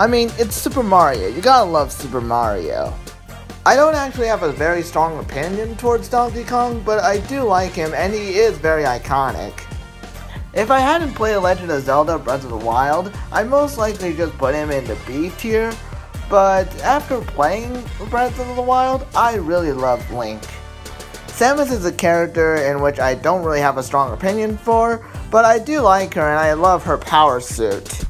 I mean, it's Super Mario. You gotta love Super Mario. I don't actually have a very strong opinion towards Donkey Kong, but I do like him and he is very iconic. If I hadn't played Legend of Zelda Breath of the Wild, I'd most likely just put him in the B tier, but after playing Breath of the Wild, I really love Link. Samus is a character in which I don't really have a strong opinion for, but I do like her and I love her power suit.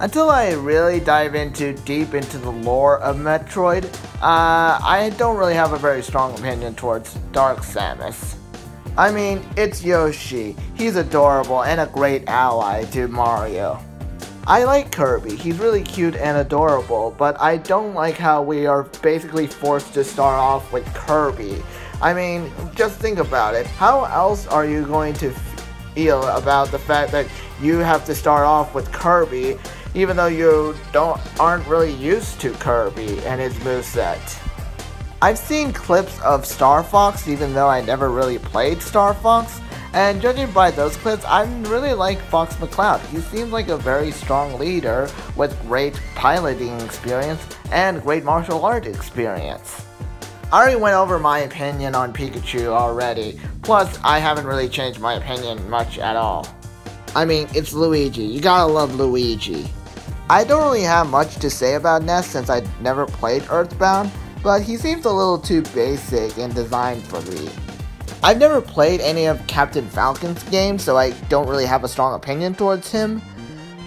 Until I really dive into deep into the lore of Metroid, uh, I don't really have a very strong opinion towards Dark Samus. I mean, it's Yoshi. He's adorable and a great ally to Mario. I like Kirby, he's really cute and adorable, but I don't like how we are basically forced to start off with Kirby. I mean, just think about it. How else are you going to feel about the fact that you have to start off with Kirby, even though you don't aren't really used to Kirby and his moveset? I've seen clips of Star Fox, even though I never really played Star Fox, and judging by those clips, I really like Fox McCloud. He seems like a very strong leader with great piloting experience and great martial art experience. I already went over my opinion on Pikachu already, plus I haven't really changed my opinion much at all. I mean, it's Luigi, you gotta love Luigi. I don't really have much to say about Ness since I never played Earthbound, but he seems a little too basic and designed for me. I've never played any of Captain Falcon's games, so I don't really have a strong opinion towards him.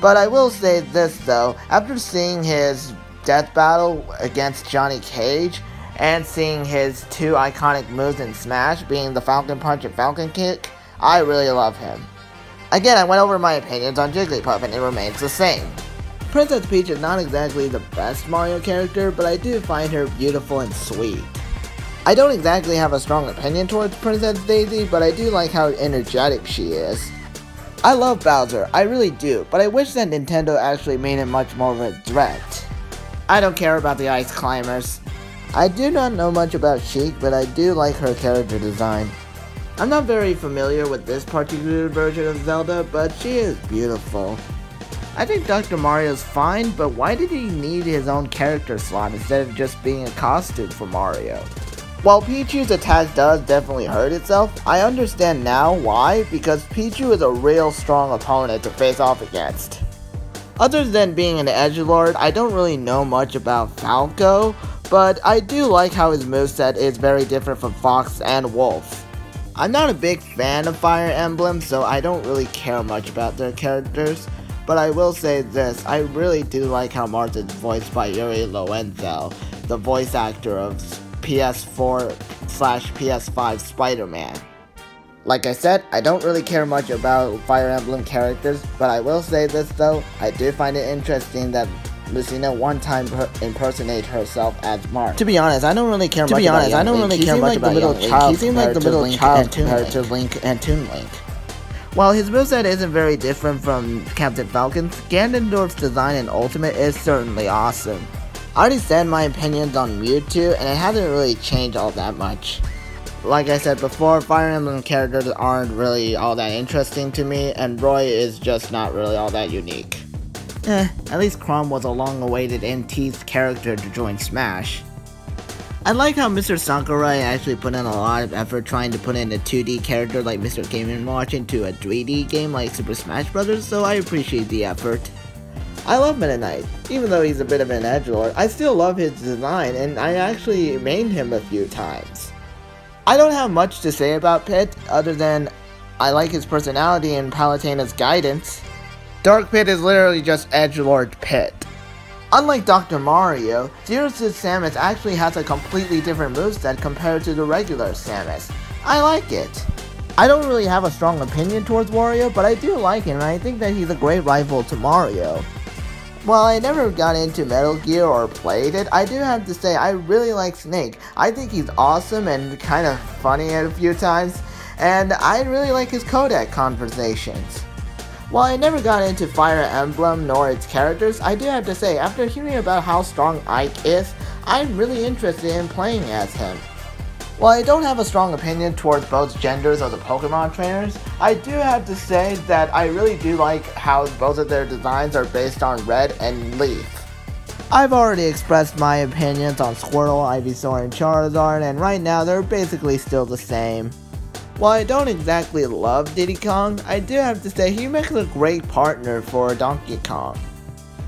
But I will say this though, after seeing his death battle against Johnny Cage, and seeing his two iconic moves in Smash, being the Falcon Punch and Falcon Kick, I really love him. Again, I went over my opinions on Jigglypuff and it remains the same. Princess Peach is not exactly the best Mario character, but I do find her beautiful and sweet. I don't exactly have a strong opinion towards Princess Daisy, but I do like how energetic she is. I love Bowser, I really do, but I wish that Nintendo actually made him much more of a threat. I don't care about the Ice Climbers. I do not know much about Sheik, but I do like her character design. I'm not very familiar with this particular version of Zelda, but she is beautiful. I think Dr. Mario's fine, but why did he need his own character slot instead of just being a costume for Mario? While Pichu's attack does definitely hurt itself, I understand now why, because Pichu is a real strong opponent to face off against. Other than being an edgelord, I don't really know much about Falco, but I do like how his moveset is very different from Fox and Wolf. I'm not a big fan of Fire Emblem, so I don't really care much about their characters, but I will say this, I really do like how Marth's voiced by Yuri Lowenthal, the voice actor of PS4 slash PS5 Spider-Man. Like I said, I don't really care much about Fire Emblem characters, but I will say this though, I do find it interesting that Lucina one time impersonate herself as Marth. To be honest, I don't really care to much. Be honest, I don't really care much like about the little child. He seems like the little Link child compared to Link and Toon Link. While his moveset isn't very different from Captain Falcon's, Ganondorf's design in Ultimate is certainly awesome. I already said my opinions on Mewtwo, and it hasn't really changed all that much. Like I said before, Fire Emblem characters aren't really all that interesting to me, and Roy is just not really all that unique. Eh, at least Chrom was a long-awaited NT's character to join Smash. I like how Mr. Sakurai actually put in a lot of effort trying to put in a 2D character like Mr. Game & Watch into a 3D game like Super Smash Bros., so I appreciate the effort. I love Meta Knight. Even though he's a bit of an edgelord, I still love his design, and I actually mained him a few times. I don't have much to say about Pit, other than I like his personality and Palutena's guidance. Dark Pit is literally just Edgelord Pit. Unlike Dr. Mario, Zero Suit Samus actually has a completely different moveset compared to the regular Samus. I like it. I don't really have a strong opinion towards Wario, but I do like him and I think that he's a great rival to Mario. While I never got into Metal Gear or played it, I do have to say I really like Snake. I think he's awesome and kind of funny at a few times, and I really like his codec conversations. While I never got into Fire Emblem nor its characters, I do have to say, after hearing about how strong Ike is, I'm really interested in playing as him. While I don't have a strong opinion towards both genders of the Pokemon trainers, I do have to say that I really do like how both of their designs are based on Red and Leaf. I've already expressed my opinions on Squirtle, Ivysaur, and Charizard, and right now they're basically still the same. While I don't exactly love Diddy Kong, I do have to say he makes a great partner for Donkey Kong.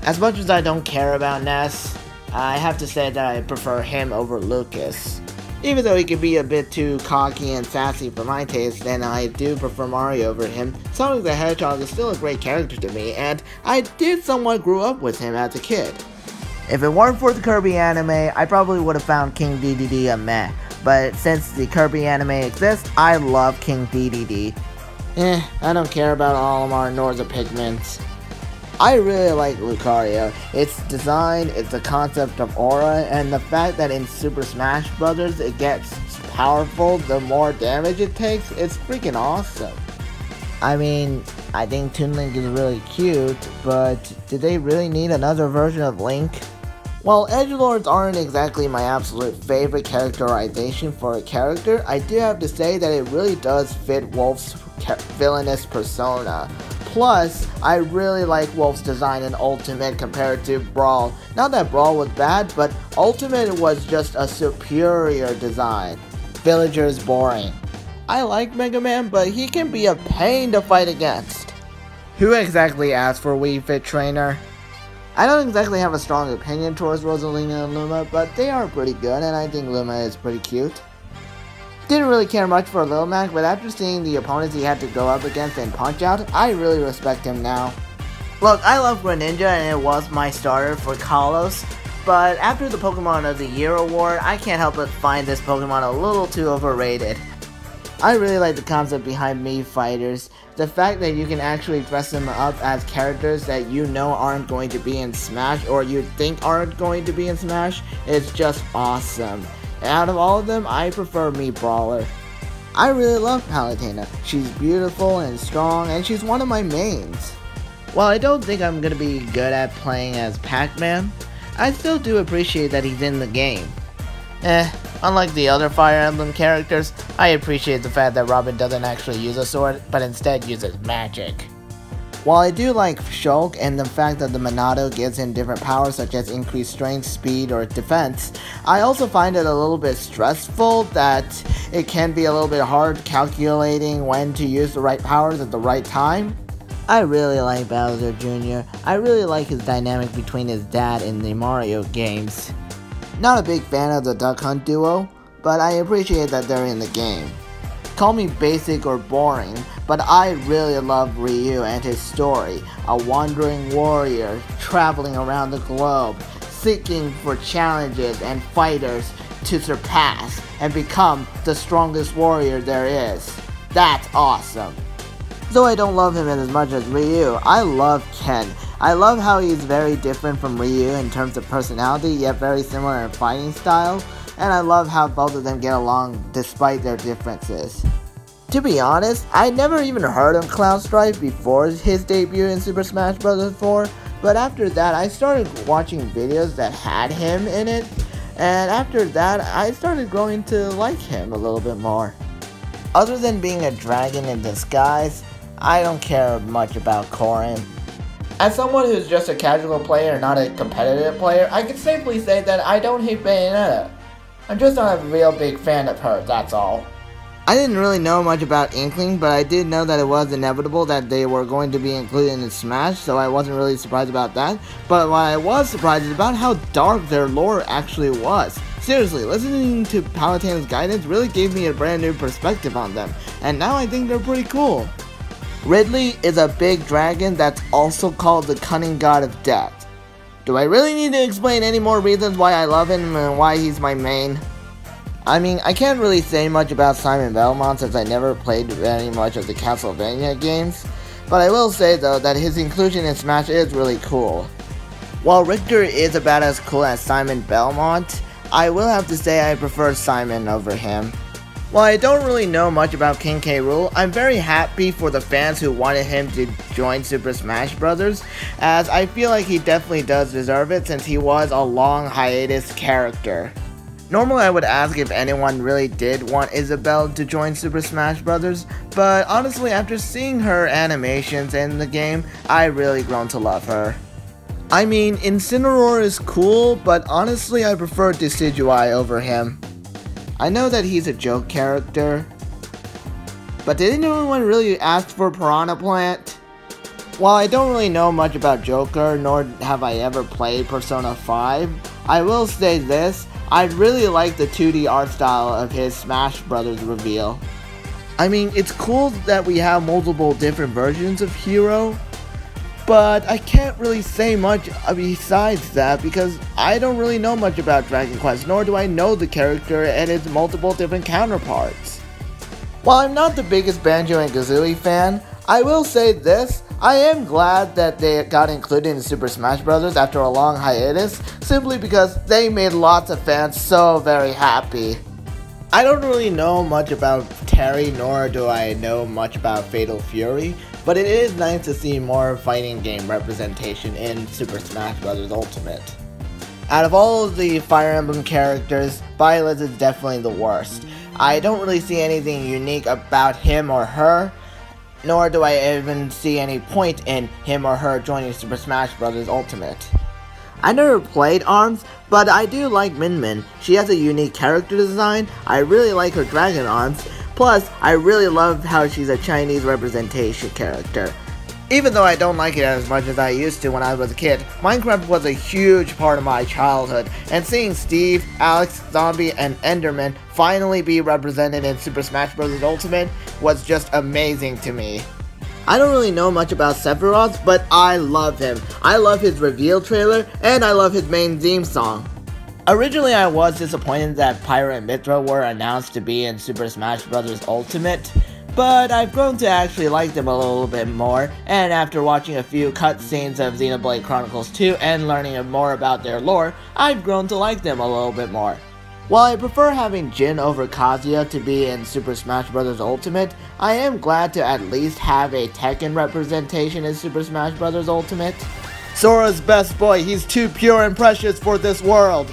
As much as I don't care about Ness, I have to say that I prefer him over Lucas. Even though he can be a bit too cocky and sassy for my taste, and I do prefer Mario over him, Sonic the Hedgehog is still a great character to me, and I did somewhat grow up with him as a kid. If it weren't for the Kirby anime, I probably would have found King Dedede a meh, but since the Kirby anime exists, I love King Dedede. Eh, I don't care about Olimar nor the Pikmins. I really like Lucario. Its design, it's the concept of aura, and the fact that in Super Smash Bros. it gets powerful the more damage it takes, it's freaking awesome. I mean, I think Toon Link is really cute, but did they really need another version of Link? While edgelords aren't exactly my absolute favorite characterization for a character, I do have to say that it really does fit Wolf's villainous persona. Plus, I really like Wolf's design in Ultimate compared to Brawl. Not that Brawl was bad, but Ultimate was just a superior design. Villager is boring. I like Mega Man, but he can be a pain to fight against. Who exactly asked for Wii Fit Trainer? I don't exactly have a strong opinion towards Rosalina and Luma, but they are pretty good, and I think Luma is pretty cute. Didn't really care much for Lil Mac, but after seeing the opponents he had to go up against and punch out, I really respect him now. Look, I love Greninja and it was my starter for Kalos, but after the Pokemon of the Year award, I can't help but find this Pokemon a little too overrated. I really like the concept behind Mii Fighters. The fact that you can actually dress them up as characters that you know aren't going to be in Smash or you think aren't going to be in Smash is just awesome. out of all of them, I prefer Mii Brawler. I really love Palutena. She's beautiful and strong and she's one of my mains. While I don't think I'm gonna be good at playing as Pac-Man, I still do appreciate that he's in the game. Eh, unlike the other Fire Emblem characters, I appreciate the fact that Robin doesn't actually use a sword, but instead uses magic. While I do like Shulk and the fact that the Monado gives him different powers such as increased strength, speed, or defense, I also find it a little bit stressful that it can be a little bit hard calculating when to use the right powers at the right time. I really like Bowser Jr. I really like his dynamic between his dad in the Mario games. Not a big fan of the Duck Hunt duo, but I appreciate that they're in the game. Call me basic or boring, but I really love Ryu and his story. A wandering warrior traveling around the globe, seeking for challenges and fighters to surpass and become the strongest warrior there is. That's awesome. Though I don't love him as much as Ryu, I love Ken I love how he's very different from Ryu in terms of personality, yet very similar in fighting style, and I love how both of them get along despite their differences. To be honest, I never even heard of Cloud Strife before his debut in Super Smash Bros. 4, but after that I started watching videos that had him in it, and after that I started growing to like him a little bit more. Other than being a dragon in disguise, I don't care much about Corrin. As someone who's just a casual player, not a competitive player, I can safely say that I don't hate Bayonetta. I'm just not a real big fan of her, that's all. I didn't really know much about Inkling, but I did know that it was inevitable that they were going to be included in Smash, so I wasn't really surprised about that. But what I was surprised is about how dark their lore actually was. Seriously, listening to Palutena's guidance really gave me a brand new perspective on them, and now I think they're pretty cool. Ridley is a big dragon that's also called the cunning god of death. Do I really need to explain any more reasons why I love him and why he's my main? I mean, I can't really say much about Simon Belmont since I never played very much of the Castlevania games, but I will say though that his inclusion in Smash is really cool. While Richter is about as cool as Simon Belmont, I will have to say I prefer Simon over him. While I don't really know much about King K. Rool, I'm very happy for the fans who wanted him to join Super Smash Bros. as I feel like he definitely does deserve it since he was a long hiatus character. Normally I would ask if anyone really did want Isabelle to join Super Smash Bros., but honestly after seeing her animations in the game, I really grown to love her. I mean, Incineroar is cool, but honestly I prefer Decidueye over him. I know that he's a joke character, but did anyone really ask for Piranha Plant? While I don't really know much about Joker, nor have I ever played Persona 5, I will say this, I really like the 2D art style of his Smash Brothers reveal. I mean, it's cool that we have multiple different versions of Hero, but I can't really say much uh, besides that because I don't really know much about Dragon Quest, nor do I know the character and its multiple different counterparts. While I'm not the biggest Banjo and Kazooie fan, I will say this, I am glad that they got included in Super Smash Bros. after a long hiatus, simply because they made lots of fans so very happy. I don't really know much about Terry, nor do I know much about Fatal Fury, but it is nice to see more fighting game representation in Super Smash Bros. Ultimate. Out of all of the Fire Emblem characters, Byleth is definitely the worst. I don't really see anything unique about him or her, nor do I even see any point in him or her joining Super Smash Bros. Ultimate. I never played ARMS, but I do like Min Min. She has a unique character design, I really like her dragon arms, plus I really love how she's a Chinese representation character. Even though I don't like it as much as I used to when I was a kid, Minecraft was a huge part of my childhood, and seeing Steve, Alex, Zombie, and Enderman finally be represented in Super Smash Bros. Ultimate was just amazing to me. I don't really know much about Sephiroth, but I love him. I love his reveal trailer, and I love his main theme song. Originally, I was disappointed that Pyra and Mythra were announced to be in Super Smash Bros. Ultimate, but I've grown to actually like them a little bit more, and after watching a few cutscenes of Xenoblade Chronicles 2 and learning more about their lore, I've grown to like them a little bit more. While I prefer having Jin over Kazuya to be in Super Smash Bros. Ultimate, I am glad to at least have a Tekken representation in Super Smash Bros. Ultimate. Sora's best boy, he's too pure and precious for this world.